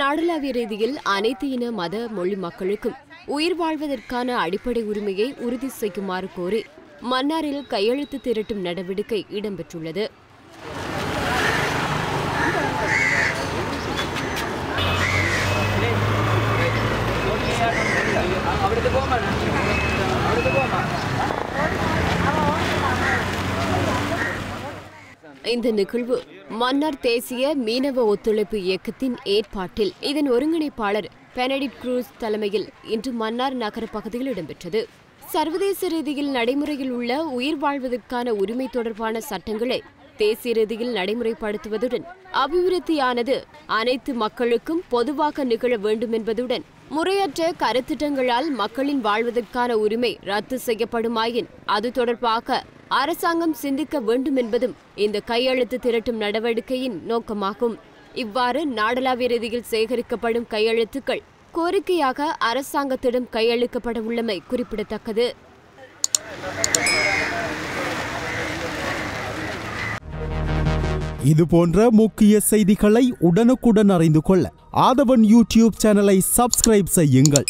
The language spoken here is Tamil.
நாடளாவிய ரீதியில் அனைத்து இன மத மொழி மக்களுக்கும் உயிர் வாழ்வதற்கான அடிப்படை உரிமையை உறுதி செய்யுமாறு கோரி மன்னாரில் கையெழுத்து திரட்டும் நடவடிக்கை இடம்பெற்றுள்ளது. இந்த நிகழ்வு மன்னார் தேசிய மீனவ ஒத்துழைப்பு இயக்கத்தின் ஏற்பாட்டில் இதன் ஒருங்கிணைப்பாளர் பெனடிட் குரூஸ் தலைமையில் இன்று மன்னார் நகர பகுதியில் இடம்பெற்றது. சர்வதேச ரீதியில் நடைமுறையில் உள்ள உயிர் வாழ்வதற்கான உரிமை தொடர்பான சட்டங்களை தேசிய ரீதியில் நடைமுறைப்படுத்துவதுடன் அபிவிருத்தியானது அனைத்து மக்களுக்கும் பொதுவாக நிகழ வேண்டும் என்பதுடன் முறையற்ற கருத்திட்டங்களால் மக்களின் வாழ்வதற்கான உரிமை ரத்து செய்யப்படுமாயின் அது தொடர்பாக அரசாங்கம் சிந்திக்க வேண்டும் என்பதும் இந்த கையெழுத்து திரட்டும் நடவடிக்கையின் நோக்கமாகும். இவ்வாறு நாடளாவிய ரீதியில் சேகரிக்கப்படும் கையெழுத்துக்கள் கோரிக்கையாக அரசாங்கத்திடம் கையளிக்கப்பட உள்ளமை குறிப்பிடத்தக்கது. இது போன்ற முக்கிய செய்திகளை உடனுக்குடன் அறிந்து கொள்ள ஆதவன் யூடியூப் சேனலை சப்ஸ்கிரைப் செய்யுங்கள்.